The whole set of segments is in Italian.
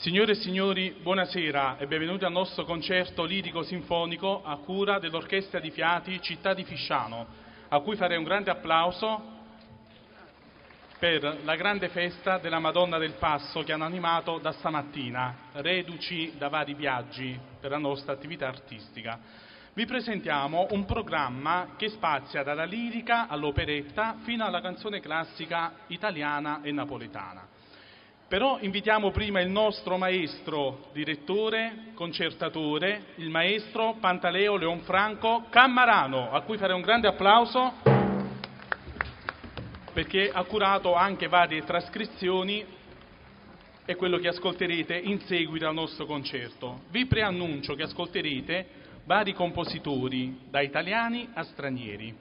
Signore e signori, buonasera e benvenuti al nostro concerto lirico-sinfonico a cura dell'Orchestra di Fiati Città di Fisciano, a cui farei un grande applauso per la grande festa della Madonna del Passo che hanno animato da stamattina, reduci da vari viaggi per la nostra attività artistica. Vi presentiamo un programma che spazia dalla lirica all'operetta fino alla canzone classica italiana e napoletana. Però invitiamo prima il nostro maestro, direttore, concertatore, il maestro Pantaleo Leonfranco Cammarano, a cui farei un grande applauso perché ha curato anche varie trascrizioni e quello che ascolterete in seguito al nostro concerto. Vi preannuncio che ascolterete vari compositori, da italiani a stranieri.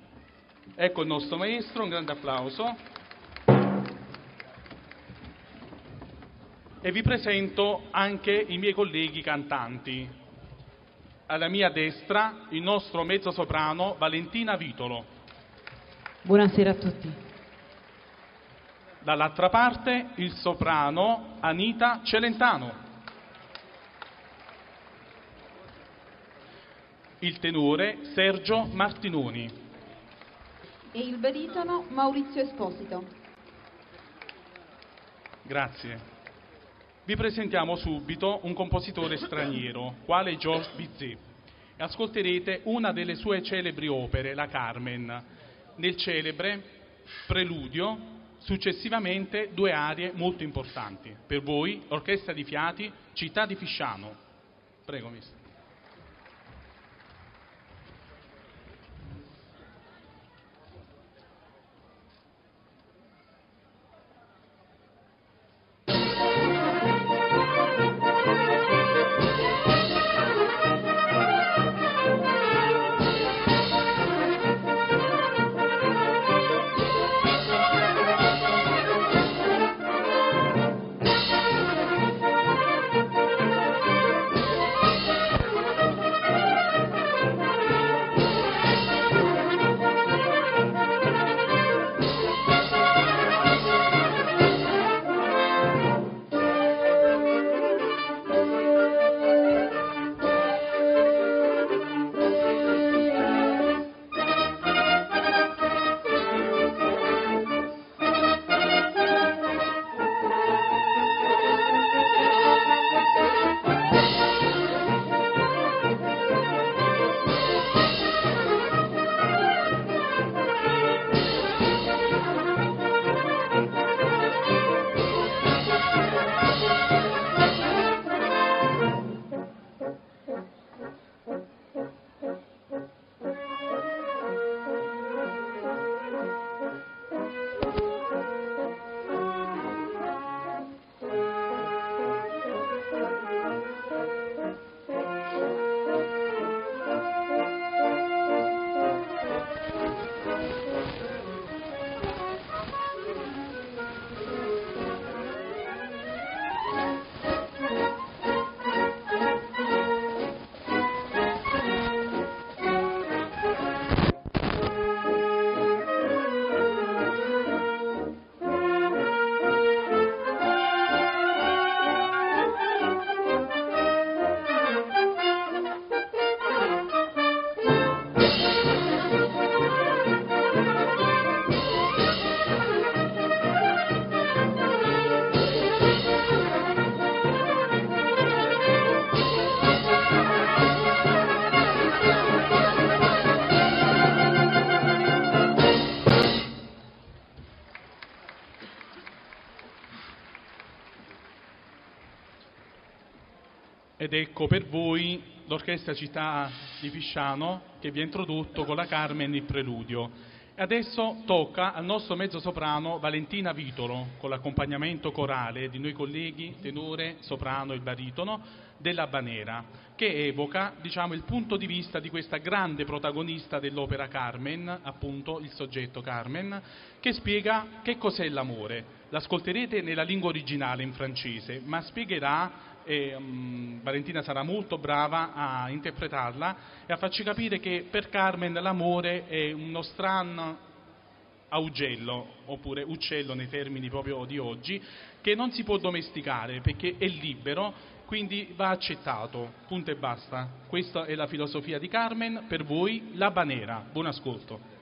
Ecco il nostro maestro, un grande applauso. E vi presento anche i miei colleghi cantanti. Alla mia destra il nostro mezzosoprano Valentina Vitolo. Buonasera a tutti. Dall'altra parte il soprano Anita Celentano. Il tenore Sergio Martinoni. E il baritono Maurizio Esposito. Grazie. Vi presentiamo subito un compositore straniero, quale Georges Bizet. ascolterete una delle sue celebri opere, la Carmen, nel celebre preludio, successivamente due arie molto importanti. Per voi, Orchestra di Fiati, Città di Fisciano. Prego, mister. Ecco per voi l'Orchestra Città di Fisciano che vi ha introdotto con la Carmen il preludio. Adesso tocca al nostro mezzosoprano Valentina Vitolo con l'accompagnamento corale di noi colleghi tenore, soprano e baritono della Banera che evoca diciamo, il punto di vista di questa grande protagonista dell'opera Carmen, appunto il soggetto Carmen, che spiega che cos'è l'amore. L'ascolterete nella lingua originale in francese, ma spiegherà e um, Valentina sarà molto brava a interpretarla e a farci capire che per Carmen l'amore è uno strano augello, oppure uccello nei termini proprio di oggi, che non si può domesticare perché è libero, quindi va accettato, punto e basta. Questa è la filosofia di Carmen, per voi la banera. Buon ascolto.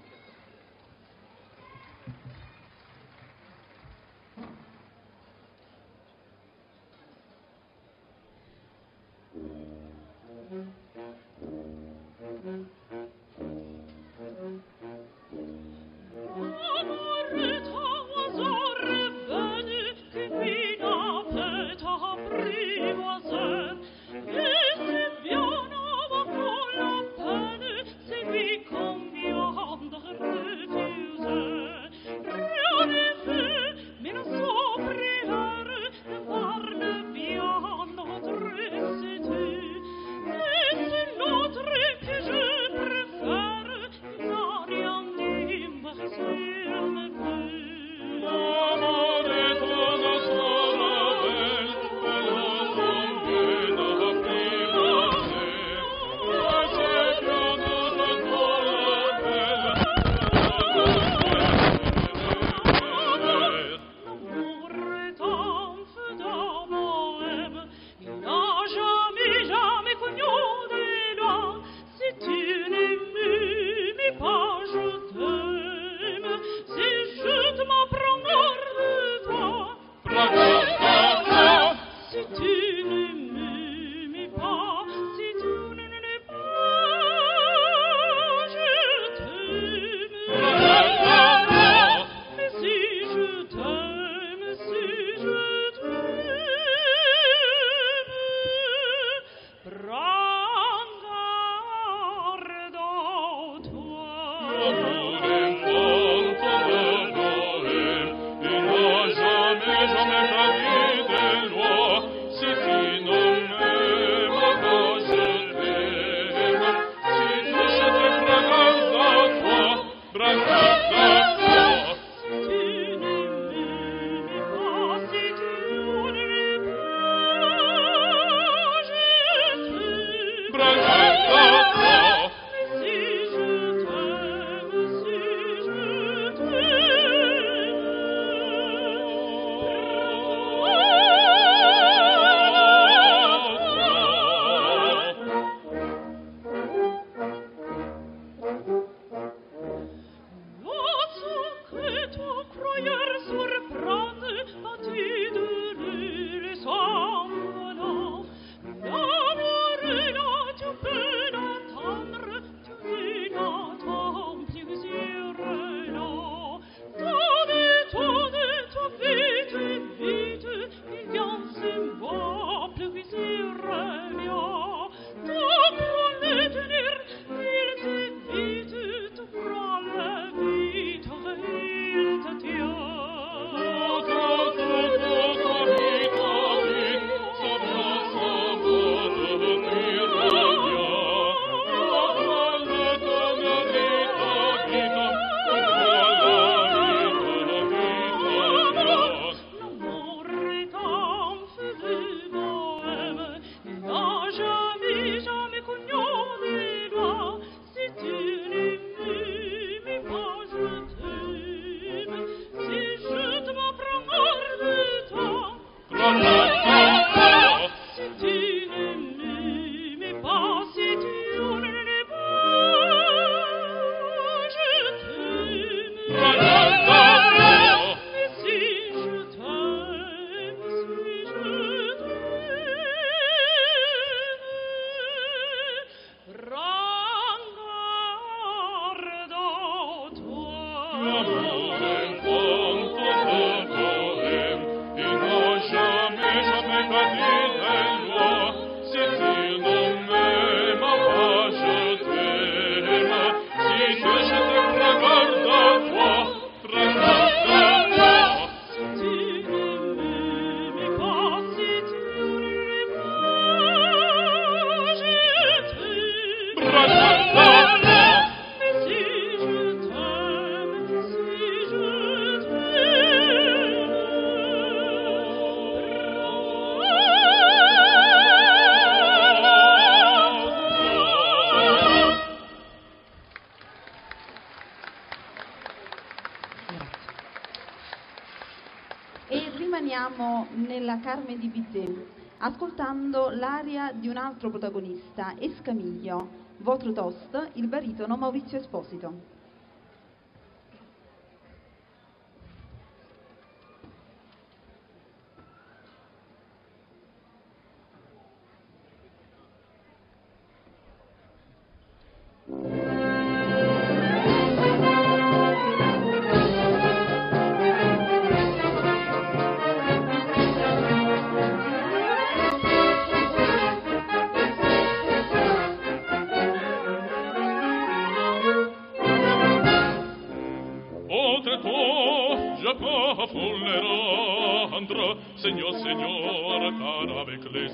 Carmen di Bizet, ascoltando l'aria di un altro protagonista, Escamiglio, Votre Toast, il baritono Maurizio Esposito.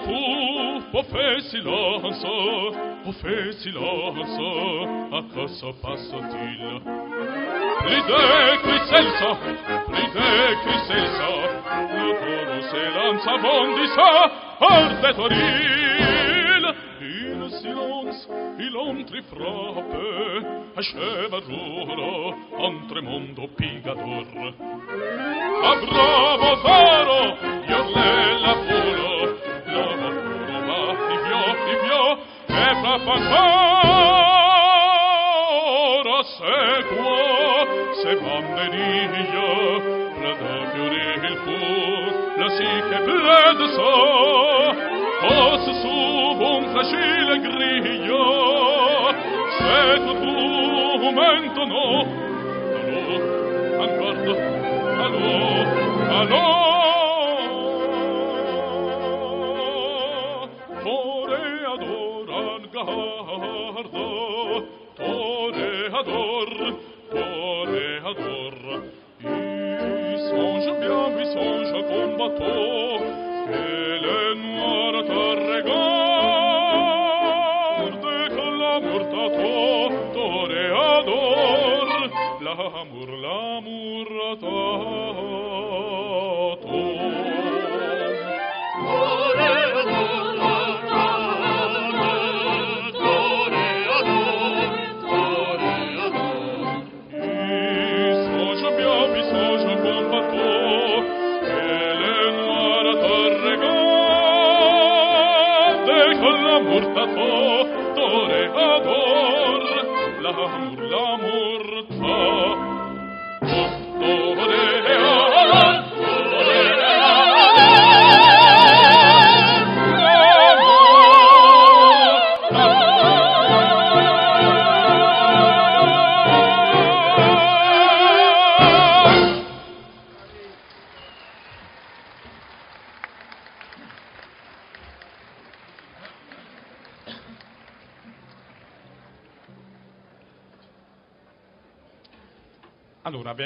tu, o fe silenzio, o fe silenzio, a cosa passo til. L'idea qui senso, l'idea qui senso, la coro se lanza mondi sa, orde toril. Il silenzio, il ontri frappe, asceva giuro, entre mondo pigador. A bravo faro, io le la fu Ora pastora sequa se banderilla la da fiorire il fu, la si che plede so. Cos su un flashile griglio se tu tu momento no allo ancora allo allo Ricardo, toreador, toreador. Y sonja bien, y sonja combator.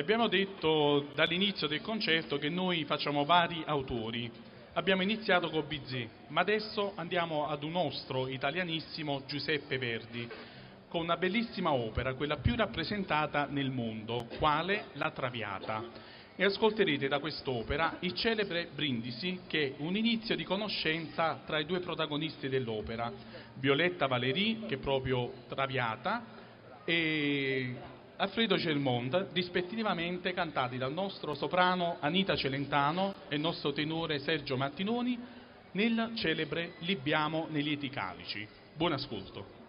Abbiamo detto dall'inizio del concerto che noi facciamo vari autori. Abbiamo iniziato con Bizet, ma adesso andiamo ad un nostro italianissimo Giuseppe Verdi, con una bellissima opera, quella più rappresentata nel mondo, quale La Traviata. E ascolterete da quest'opera il celebre Brindisi, che è un inizio di conoscenza tra i due protagonisti dell'opera, Violetta Valéry, che è proprio Traviata, e Alfredo Gelmont, rispettivamente cantati dal nostro soprano Anita Celentano e il nostro tenore Sergio Martinoni nel celebre Libbiamo nei lieti calici. Buon ascolto.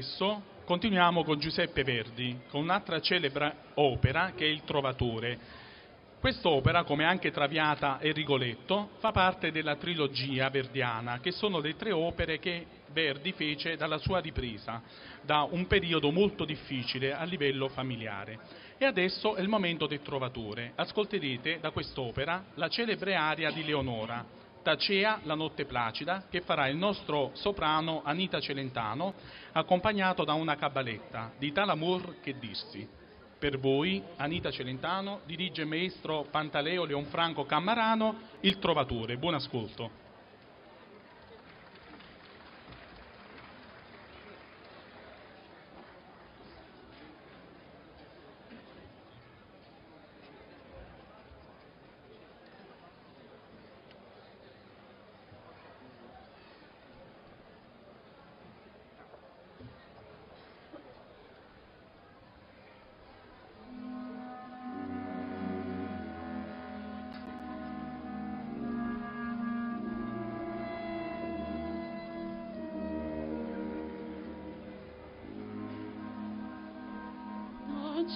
Adesso continuiamo con Giuseppe Verdi, con un'altra celebre opera che è Il Trovatore. Quest'opera, come anche Traviata e Rigoletto, fa parte della trilogia verdiana, che sono le tre opere che Verdi fece dalla sua ripresa, da un periodo molto difficile a livello familiare. E adesso è il momento del Trovatore. Ascolterete da quest'opera la celebre aria di Leonora, Tacea la notte placida, che farà il nostro soprano Anita Celentano, accompagnato da una cabaletta di tal amor che dissi. Per voi, Anita Celentano, dirige maestro Pantaleo Leonfranco Cammarano, il Trovatore. Buon ascolto.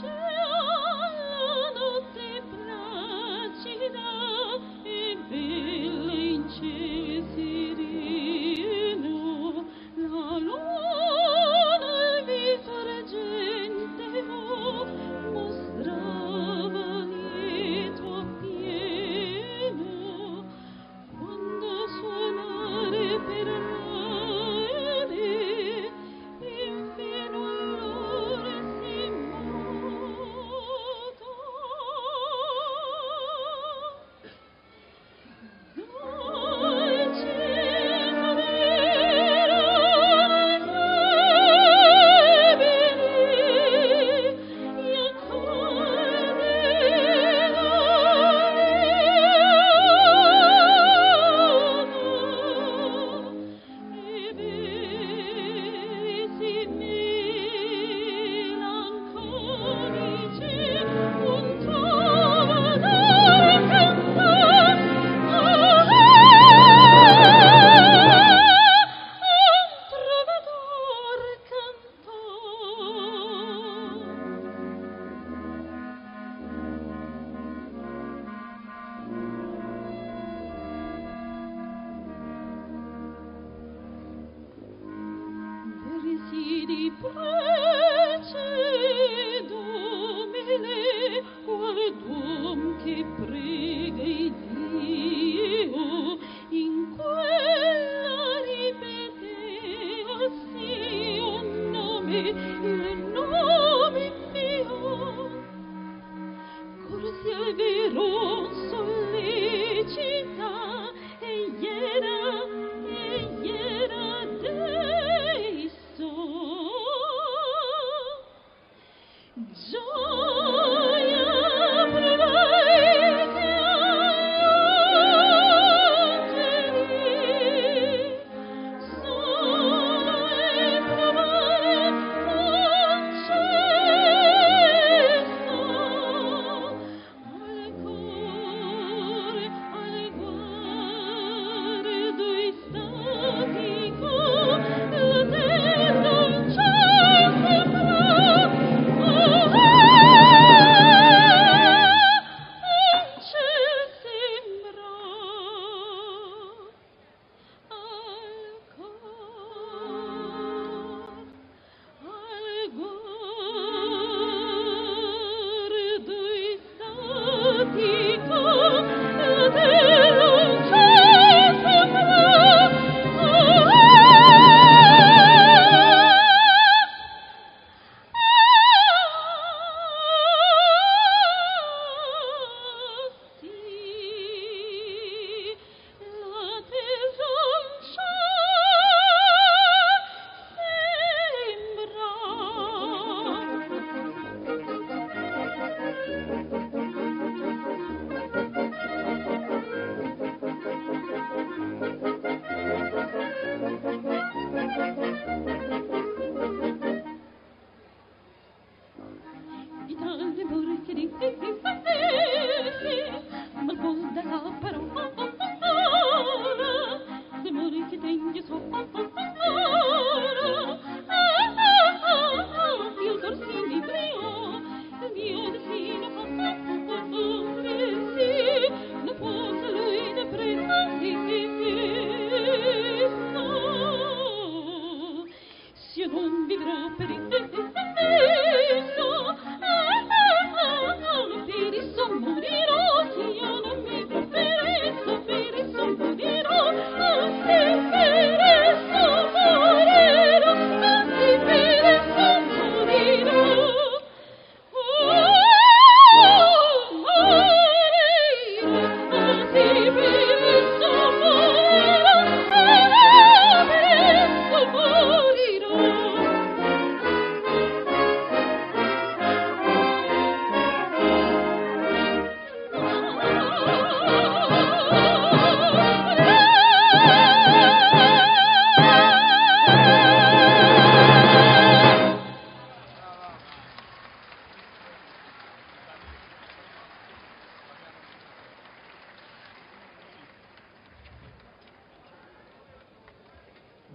C'è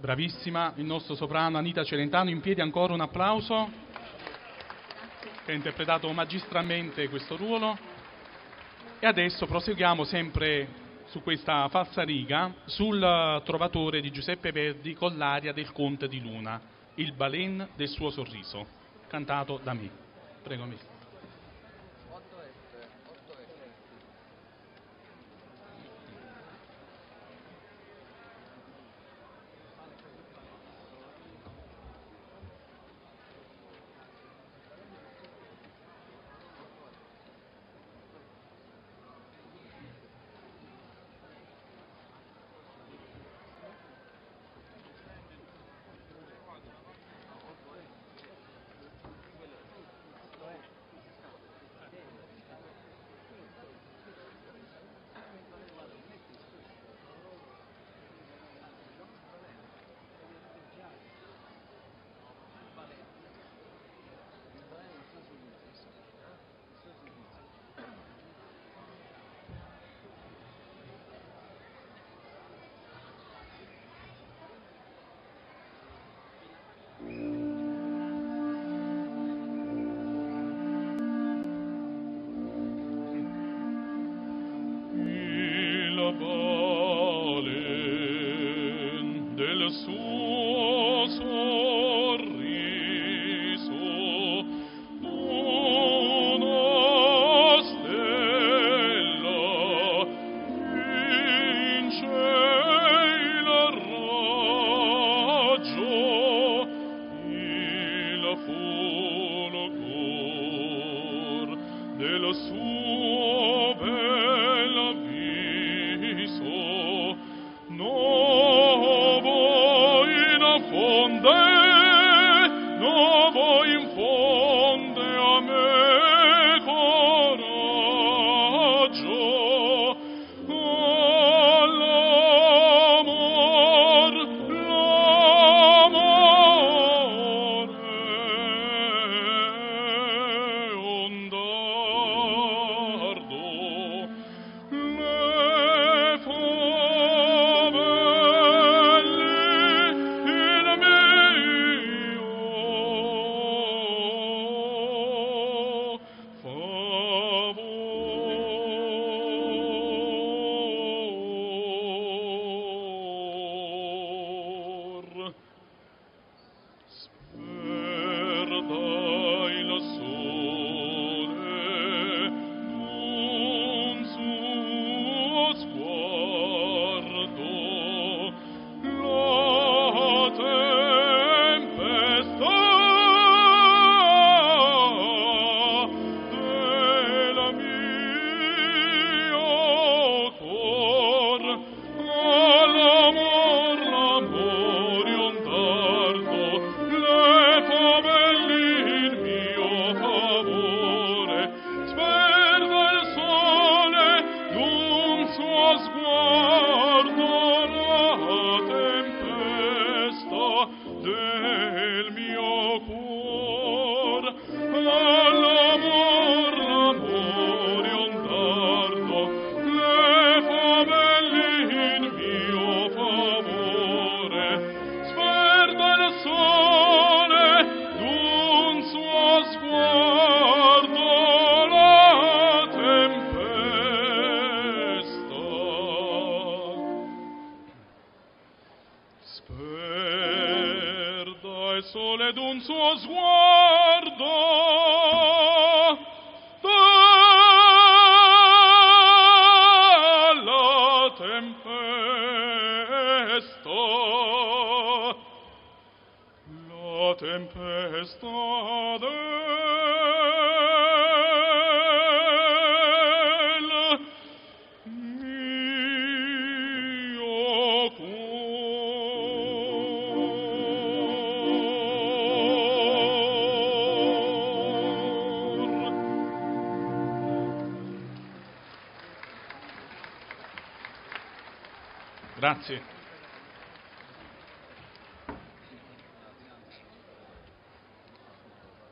Bravissima, il nostro soprano Anita Celentano, in piedi ancora un applauso, che ha interpretato magistralmente questo ruolo. E adesso proseguiamo sempre su questa falsa riga sul trovatore di Giuseppe Verdi con l'aria del Conte di Luna, il balen del suo sorriso, cantato da me. Prego, mister.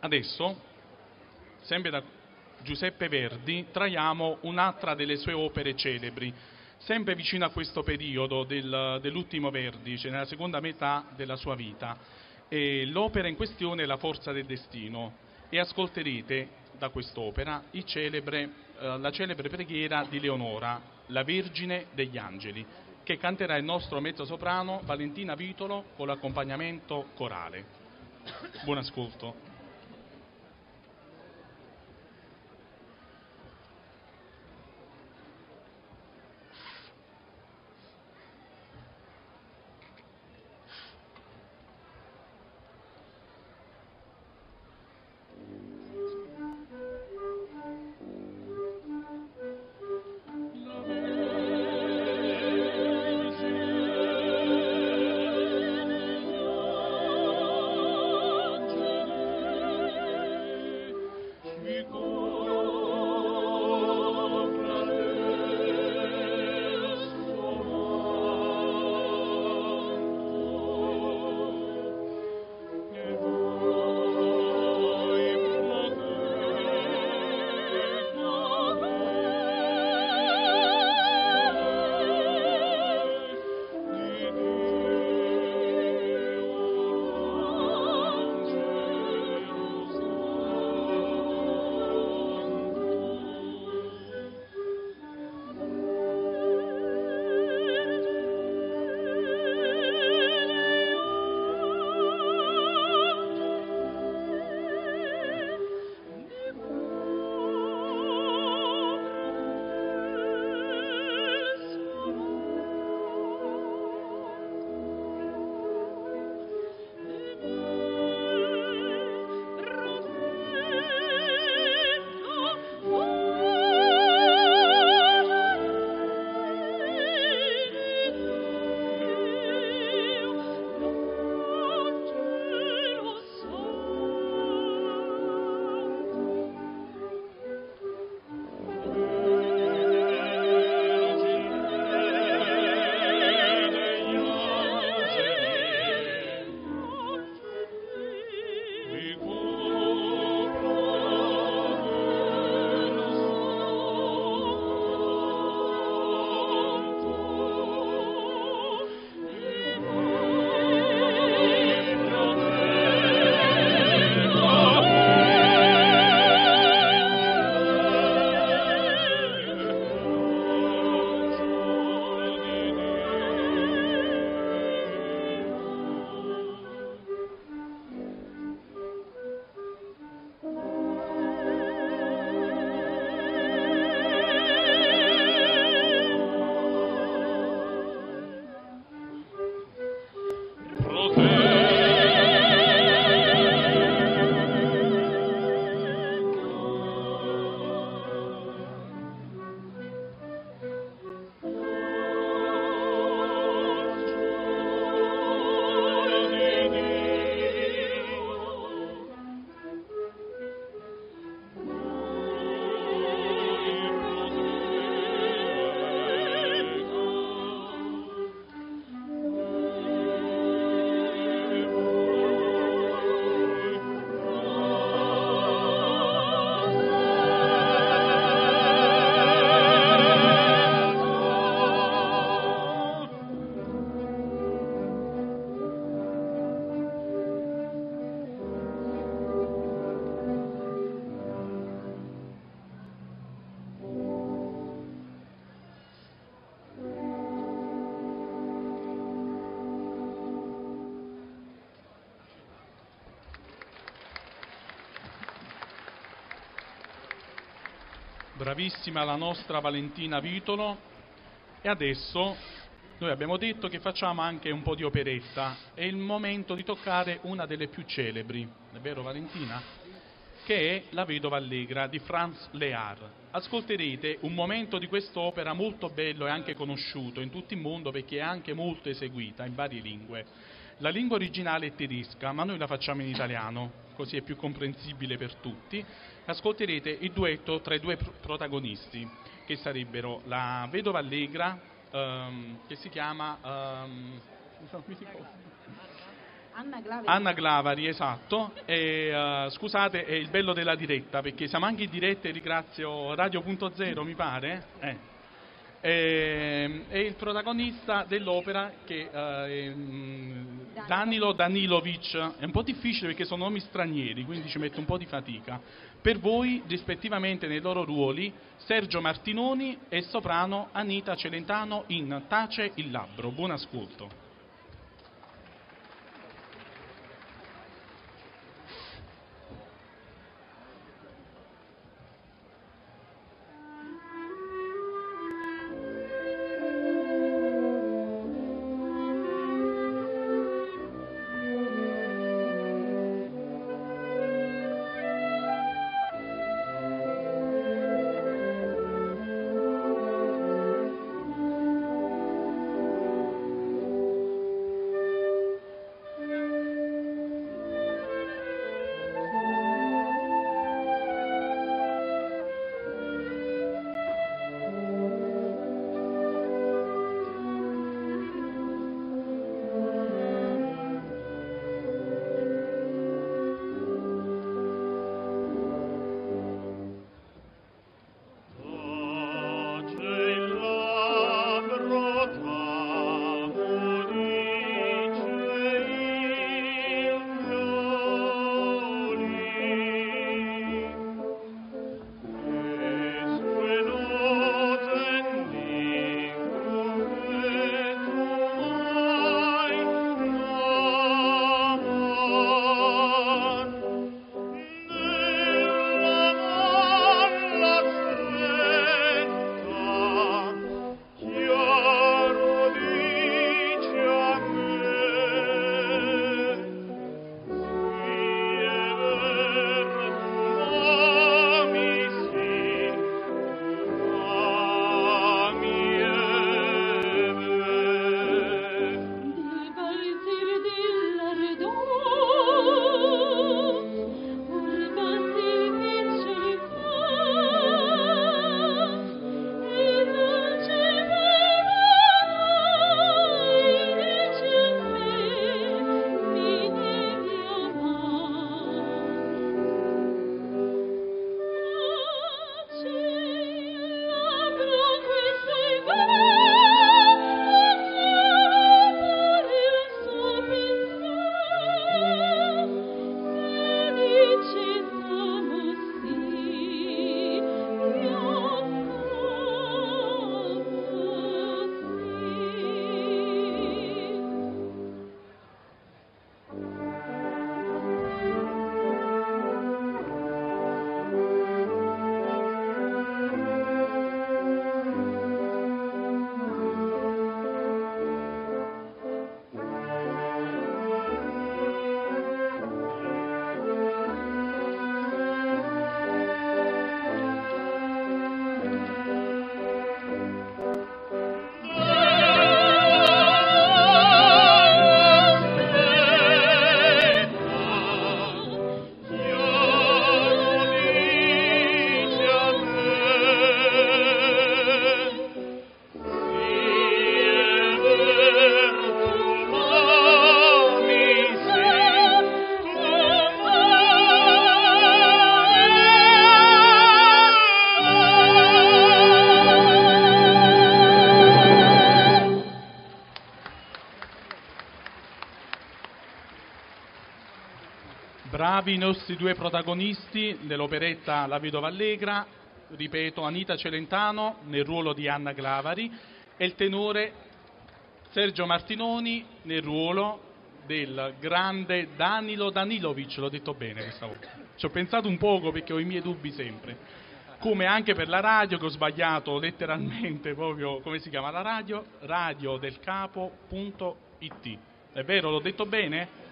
Adesso, sempre da Giuseppe Verdi, traiamo un'altra delle sue opere celebri, sempre vicino a questo periodo del, dell'ultimo Verdi, cioè nella seconda metà della sua vita. E l'opera in questione è La forza del destino e ascolterete da quest'opera celebre, eh, la celebre preghiera di Leonora, la Vergine degli Angeli, che canterà il nostro mezzosoprano Valentina Vitolo con l'accompagnamento corale. Buon ascolto. Bravissima la nostra Valentina Vitolo e adesso noi abbiamo detto che facciamo anche un po' di operetta, è il momento di toccare una delle più celebri, è vero Valentina? Che è La vedova allegra di Franz Lear. Ascolterete un momento di quest'opera molto bello e anche conosciuto in tutto il mondo perché è anche molto eseguita in varie lingue. La lingua originale è tedesca, ma noi la facciamo in italiano, così è più comprensibile per tutti. Ascolterete il duetto tra i due protagonisti, che sarebbero la vedova allegra um, che si chiama um, Anna Glavari. Anna Glavari, esatto. E, uh, scusate, è il bello della diretta, perché siamo anche in diretta e ringrazio Radio.0, mi pare. Eh. E, è il protagonista dell'opera che uh, è um, Danilo Danilovic. È un po' difficile perché sono nomi stranieri, quindi ci metto un po' di fatica. Per voi, rispettivamente nei loro ruoli, Sergio Martinoni e soprano Anita Celentano in Tace il labbro. Buon ascolto. Bravi i nostri due protagonisti dell'operetta La Vedova Allegra, ripeto Anita Celentano nel ruolo di Anna Glavari e il tenore Sergio Martinoni nel ruolo del grande Danilo Danilovic, l'ho detto bene questa volta. Ci ho pensato un poco perché ho i miei dubbi sempre. come anche per la radio che ho sbagliato letteralmente proprio come si chiama la radio radiodelcapo.it è vero l'ho detto bene?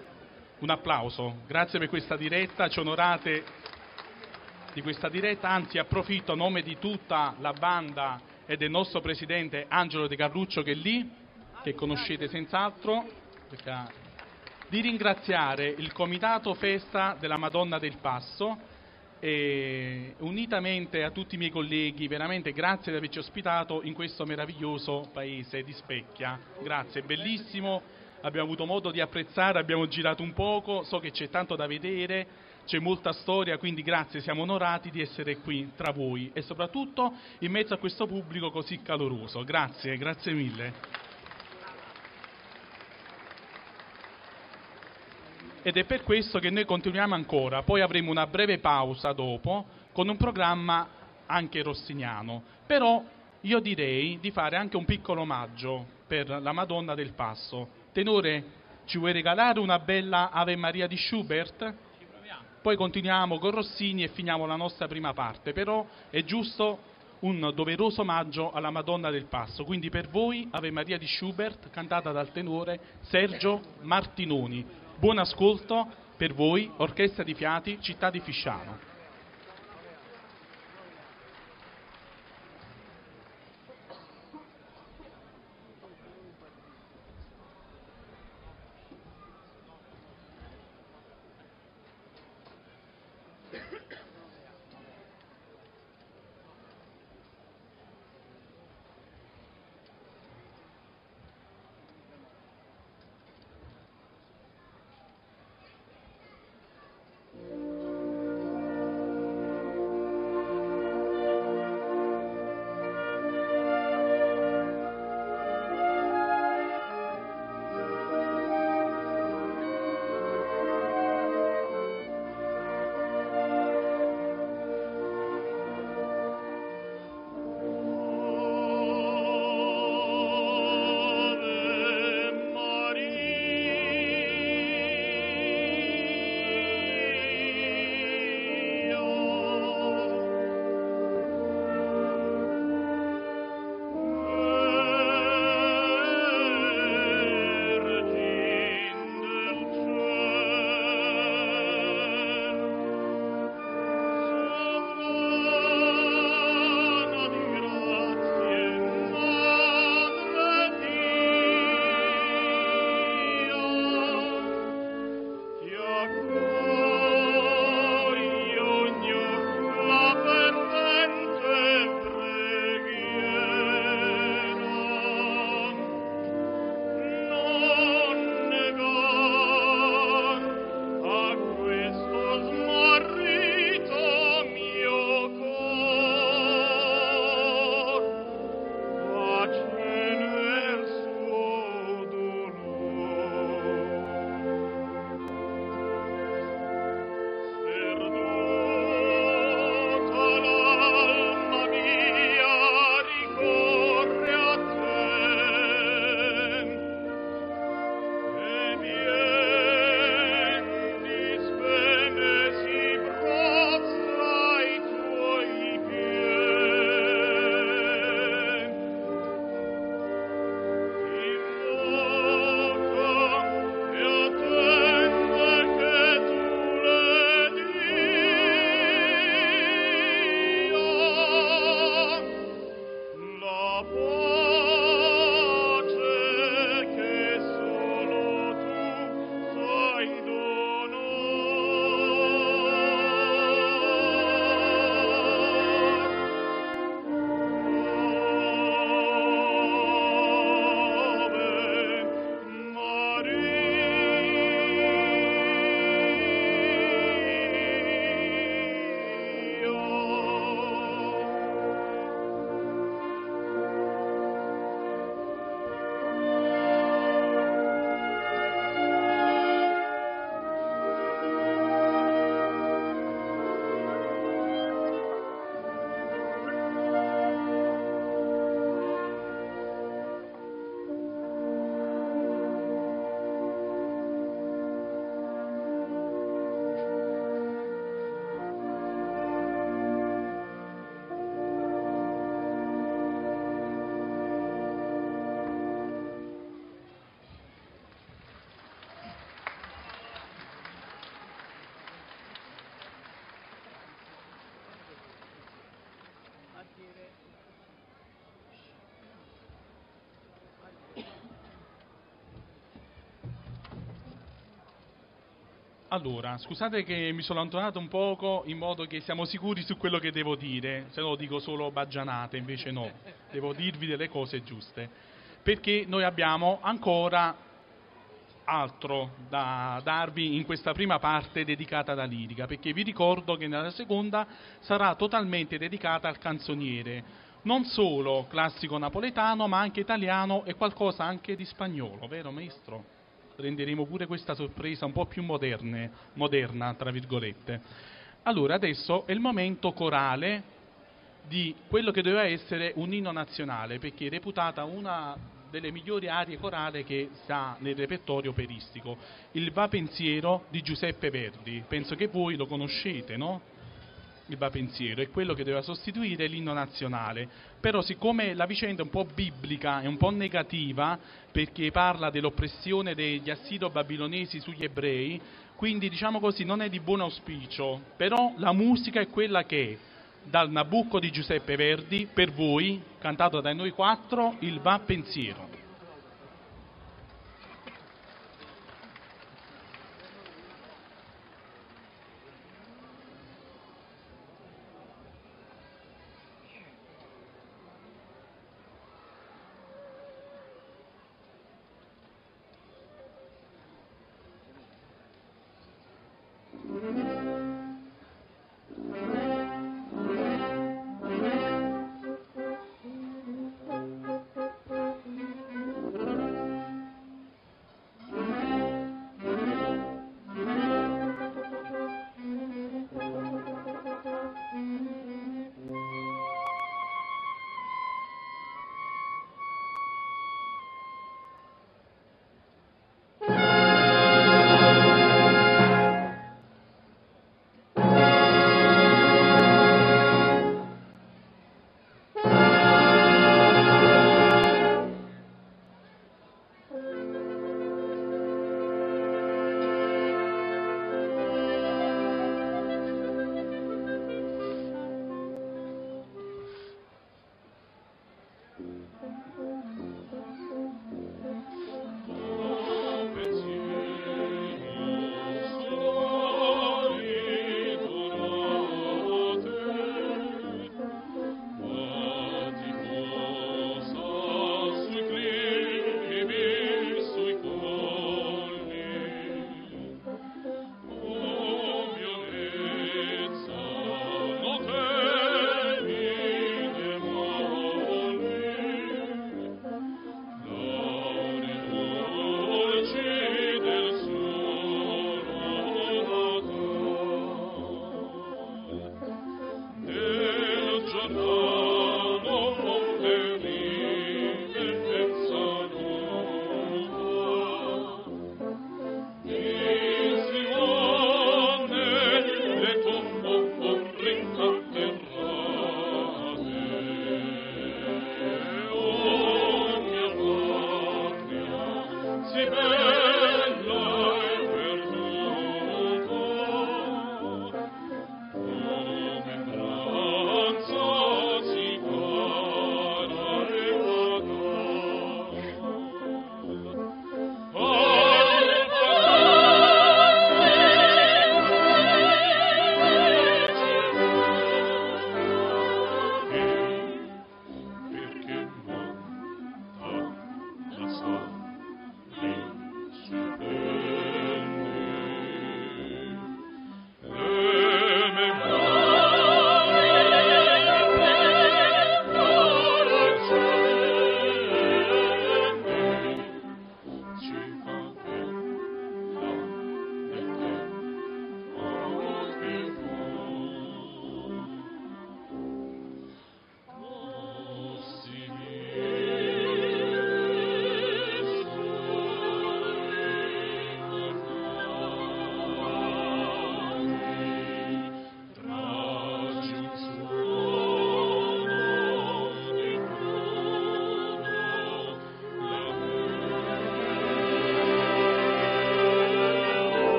Un applauso. Grazie per questa diretta ci onorate di questa diretta. Anzi approfitto a nome di tutta la banda e del nostro presidente Angelo De Carluccio che è lì che conoscete senz'altro di ringraziare il comitato festa della Madonna del Passo e unitamente a tutti i miei colleghi, veramente grazie di averci ospitato in questo meraviglioso paese di Specchia. Grazie, bellissimo, abbiamo avuto modo di apprezzare, abbiamo girato un poco, so che c'è tanto da vedere, c'è molta storia, quindi grazie, siamo onorati di essere qui tra voi e soprattutto in mezzo a questo pubblico così caloroso. Grazie, grazie mille. ed è per questo che noi continuiamo ancora, poi avremo una breve pausa dopo con un programma anche rossiniano, però io direi di fare anche un piccolo omaggio per la Madonna del Passo. Tenore, ci vuoi regalare una bella Ave Maria di Schubert? Poi continuiamo con Rossini e finiamo la nostra prima parte, però è giusto un doveroso omaggio alla Madonna del Passo. Quindi per voi Ave Maria di Schubert, cantata dal tenore Sergio Martinoni. Buon ascolto per voi, Orchestra di Fiati, Città di Fisciano. Allora, scusate che mi sono allontanato un poco in modo che siamo sicuri su quello che devo dire, se no dico solo baggianate, invece no, devo dirvi delle cose giuste, perché noi abbiamo ancora altro da darvi in questa prima parte dedicata alla lirica, perché vi ricordo che nella seconda sarà totalmente dedicata al canzoniere, non solo classico napoletano, ma anche italiano e qualcosa anche di spagnolo, vero maestro? Renderemo pure questa sorpresa un po' più moderne, moderna, tra virgolette. Allora, adesso è il momento corale di quello che doveva essere un inno nazionale, perché è reputata una delle migliori arie corale che sta nel repertorio operistico, il Va Pensiero di Giuseppe Verdi. Penso che voi lo conoscete, no? Il Va Pensiero è quello che doveva sostituire l'inno nazionale. Però siccome la vicenda è un po' biblica e un po' negativa, perché parla dell'oppressione degli assido-babilonesi sugli ebrei, quindi diciamo così non è di buon auspicio, però la musica è quella che è dal Nabucco di Giuseppe Verdi, per voi, cantato da noi quattro, il Va Pensiero.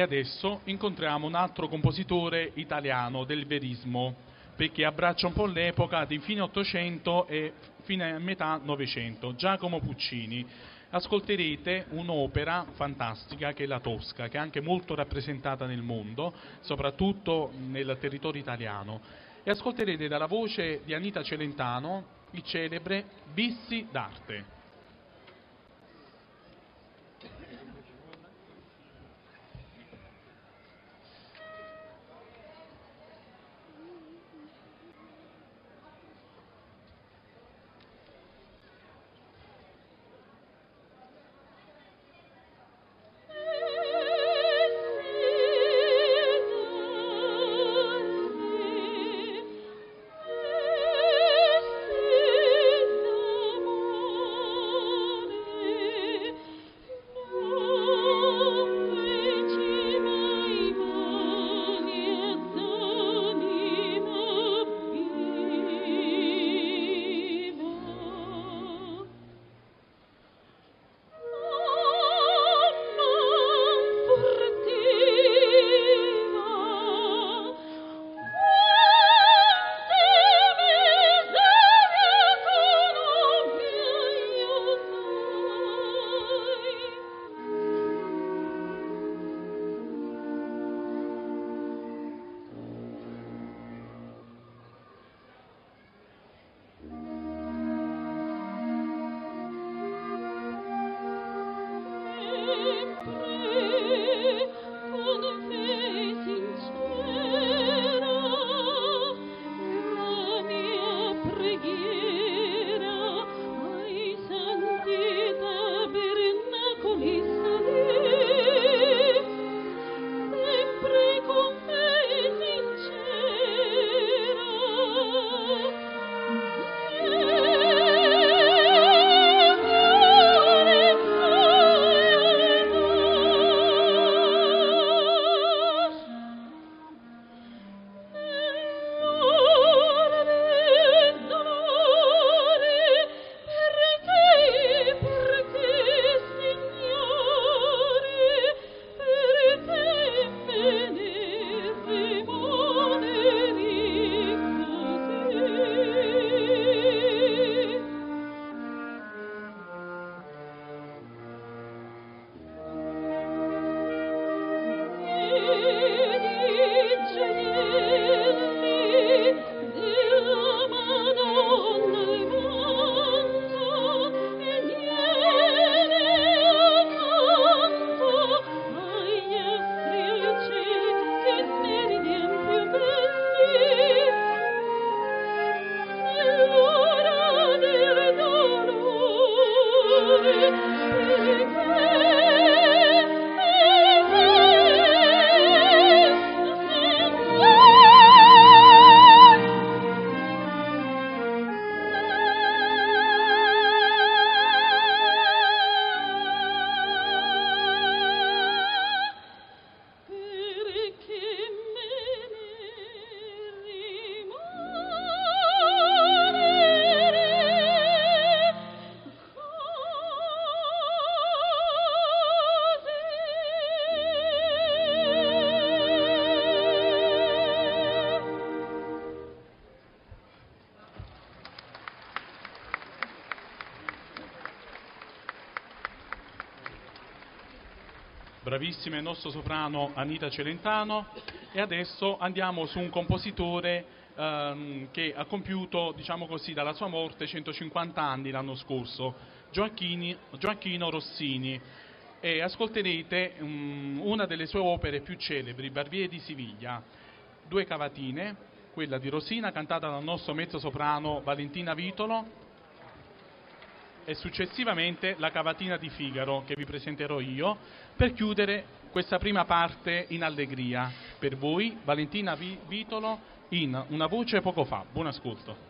E adesso incontriamo un altro compositore italiano del verismo, perché abbraccia un po' l'epoca di fine Ottocento e fine metà Novecento, Giacomo Puccini. Ascolterete un'opera fantastica che è La Tosca, che è anche molto rappresentata nel mondo, soprattutto nel territorio italiano. E ascolterete dalla voce di Anita Celentano il celebre Bissi d'arte. Bravissima il nostro soprano Anita Celentano. E adesso andiamo su un compositore ehm, che ha compiuto, diciamo così, dalla sua morte 150 anni l'anno scorso, Gioacchini, Gioacchino Rossini. E ascolterete um, una delle sue opere più celebri, Barbiere di Siviglia, due cavatine, quella di Rosina cantata dal nostro mezzo soprano Valentina Vitolo e successivamente la cavatina di Figaro che vi presenterò io per chiudere questa prima parte in allegria. Per voi Valentina Vitolo in Una voce poco fa. Buon ascolto.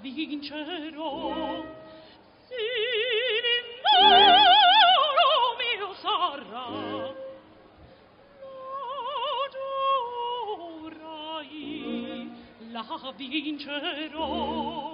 vincerò sì l'impero mio sarà. L'adorai la vincerò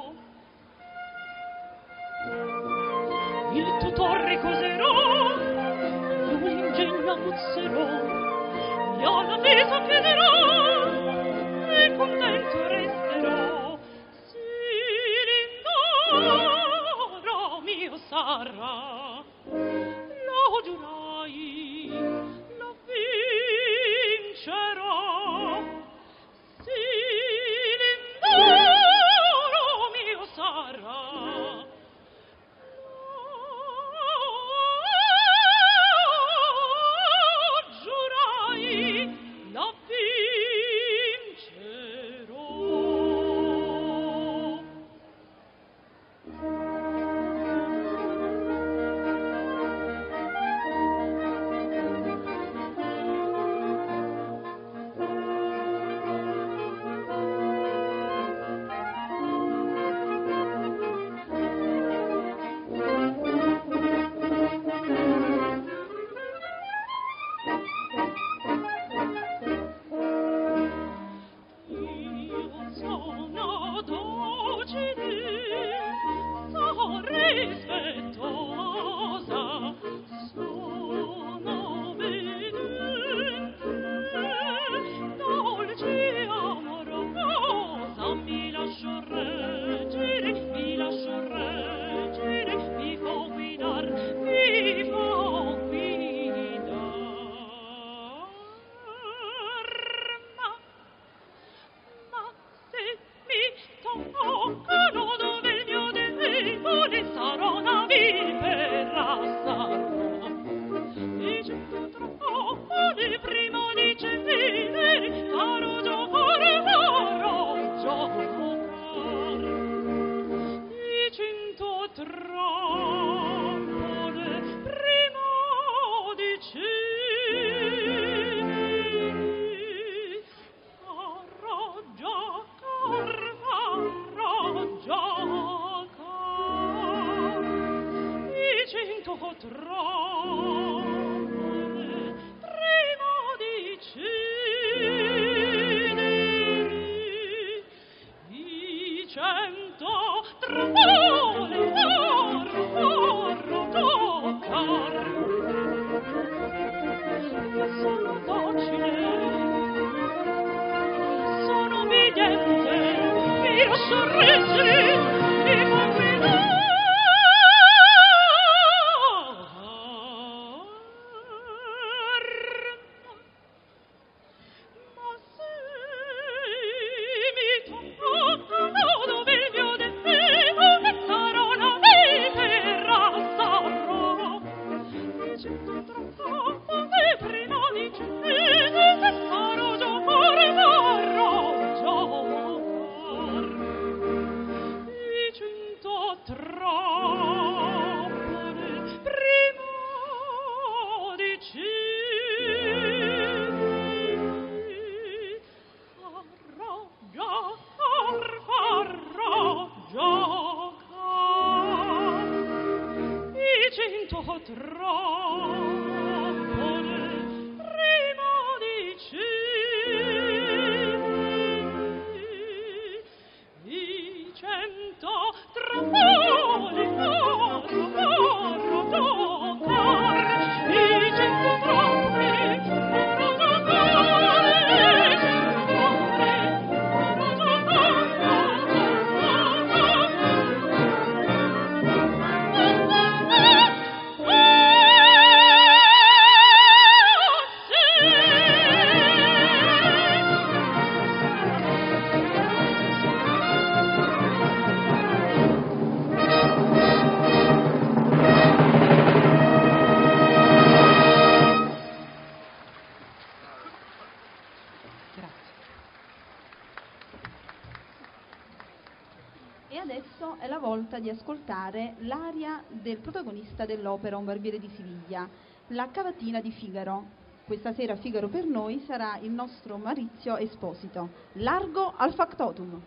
dell'opera Un barbiere di Siviglia, la cavatina di Figaro. Questa sera Figaro per noi sarà il nostro Maurizio Esposito. Largo al factotum.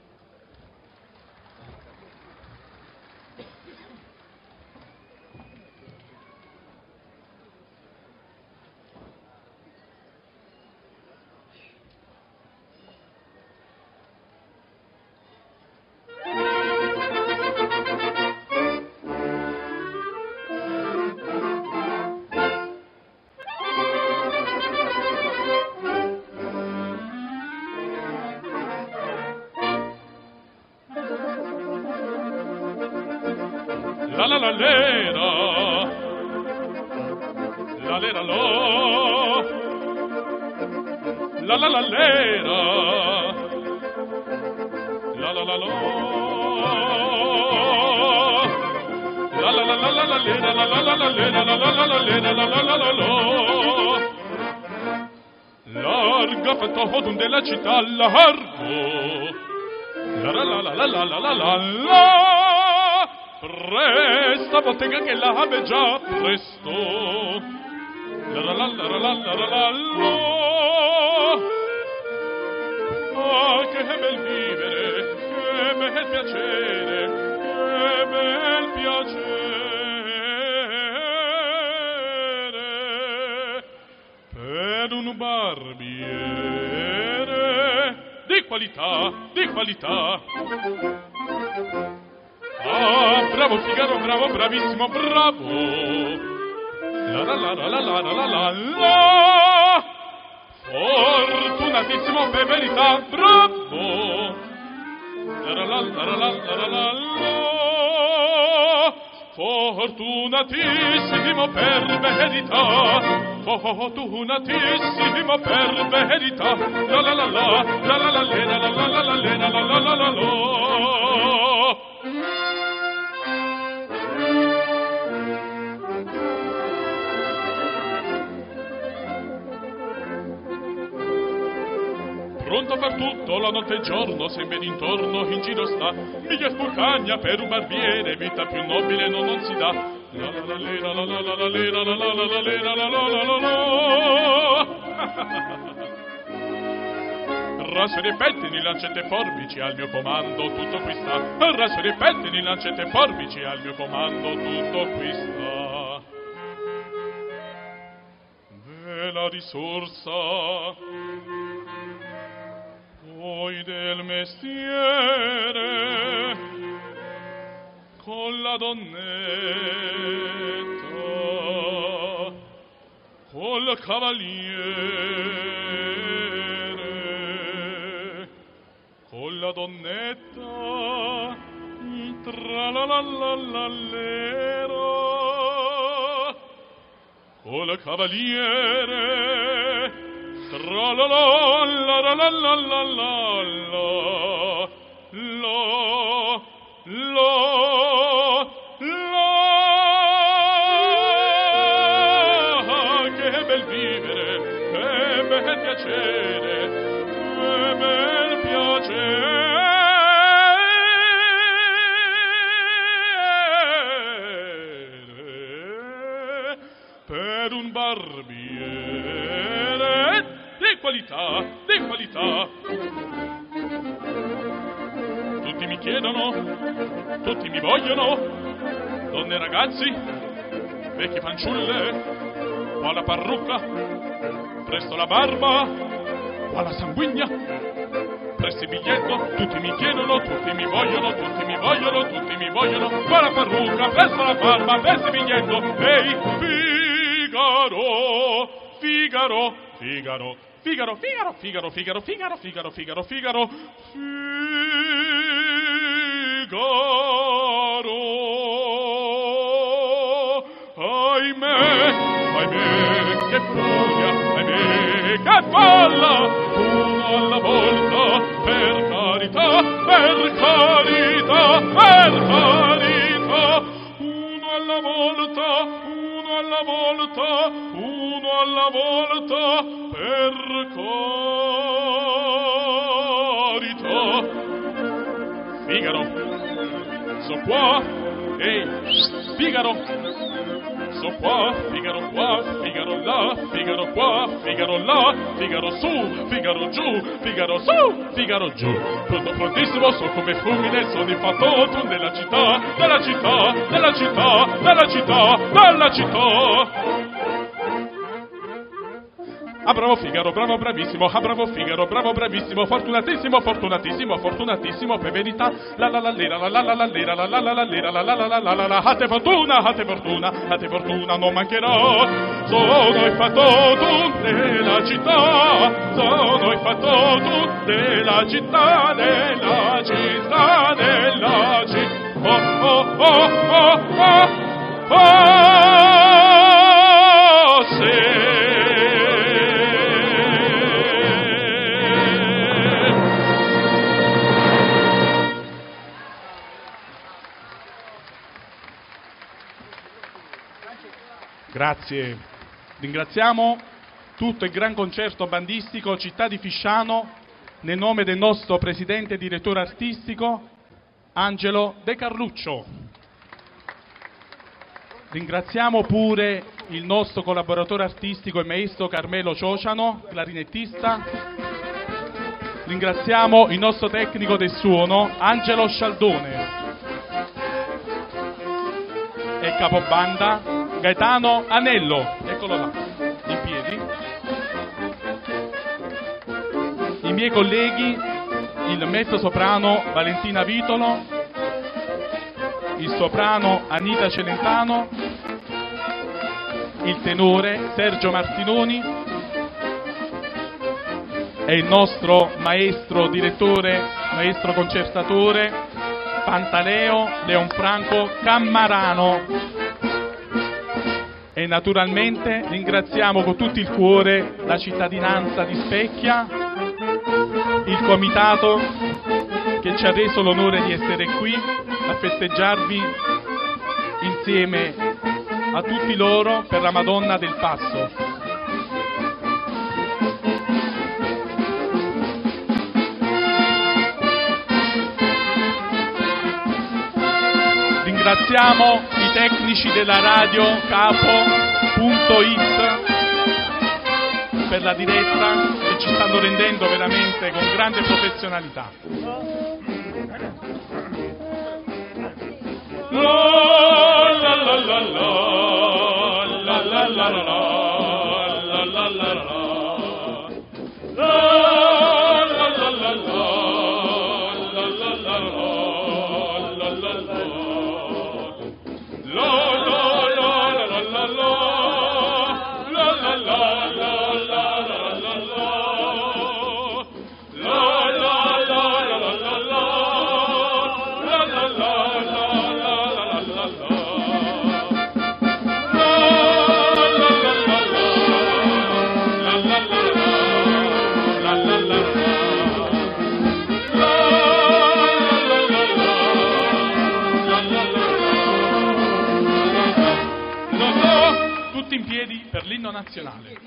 Della città largo La la la la la la la la la la Presta bottega che la ave già presto La la la la la la la la la la Ah, che bel vivere, che bel piacere, che bel piacere per un barbiere di qualità, di qualità. Ah, bravo Figaro, bravo, bravissimo, bravo. La la la la la la la la la la. Fortunatissimo per verità, bravo. La la la la la la la la la. Fortunatissimo per verità. Fortunatissimo per verità. La la la la, la la la lena, la la la la lena, la la la la la. Pronto per tutto, la notte e giorno, se ben intorno, in giro sta, miglia spurcagna per un barbiere, vita più nobile non, non si dà. Rasseri pettini, lancette forbici al mio comando, tutto qui sta. Rasseri pettini, lancette forbici al mio comando, tutto qui sta. la risorsa, poi del mestiere, con la donnetta, col cavaliere, con la donnetta, tra la la la la l'era, col cavaliere, tra la la la la la la la la la la la qualità, di qualità. Tutti mi chiedono, tutti mi vogliono, donne e ragazzi, vecchie fanciulle, qua la parrucca, presto la barba, qua la sanguigna, presto il biglietto, tutti mi chiedono, tutti mi vogliono, tutti mi vogliono, tutti mi vogliono, qua la parrucca, presto la barba, presto il biglietto, ehi, Figaro, Figaro, Figaro, Figaro, Figaro, Figaro, Figaro, Figaro, Figaro, Figaro, Figaro, Figaro. Ahimè, ahimè, che furia, ahimè, che palla, uno alla volta, per carità, per carità, per carità, uno alla volta, uno alla volta, uno alla volta, per. Figaro, so qua, ehi, Figaro, so qua, Figaro qua, Figaro là, Figaro qua, Figaro là, Figaro su, Figaro giù, Figaro su, Figaro giù. Pronto, prontissimo, so come fulmine, sono il fattotum della città, della città, della città, della città, della città. Ah bravo Figaro, bravo bravissimo, ah bravo Figaro, bravo bravissimo, fortunatissimo, fortunatissimo, fortunatissimo, per verità, la la la lera, la la la la lera, la la la la lera, la la la la la la la, a te fortuna, a te fortuna, a te fortuna non mancherà, sono il fattotum della città, sono il fattotum della città, della città, della città, oh oh oh oh oh, oh, Grazie. Ringraziamo tutto il Gran Concerto Bandistico Città di Fisciano nel nome del nostro presidente e direttore artistico Angelo De Carluccio. Ringraziamo pure il nostro collaboratore artistico e maestro Carmelo Ciociano, clarinettista. Ringraziamo il nostro tecnico del suono Angelo Scialdone e capobanda Gaetano Anello, eccolo là, in piedi. I miei colleghi, il mezzo soprano Valentina Vitolo, il soprano Anita Celentano, il tenore Sergio Martinoni e il nostro maestro direttore, maestro concertatore Pantaleo Leonfranco Cammarano e naturalmente ringraziamo con tutto il cuore la cittadinanza di Specchia, il comitato che ci ha reso l'onore di essere qui a festeggiarvi insieme a tutti loro per la Madonna del Passo. Ringraziamo i tecnici della radio capo.it per la diretta che ci stanno rendendo veramente con grande professionalità. La la la nazionale.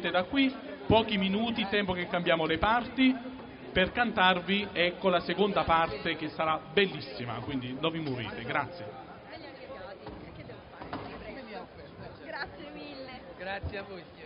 Muovete da qui, pochi minuti, tempo che cambiamo le parti, per cantarvi ecco la seconda parte che sarà bellissima, quindi non vi muovete, grazie. Grazie mille. Grazie a voi.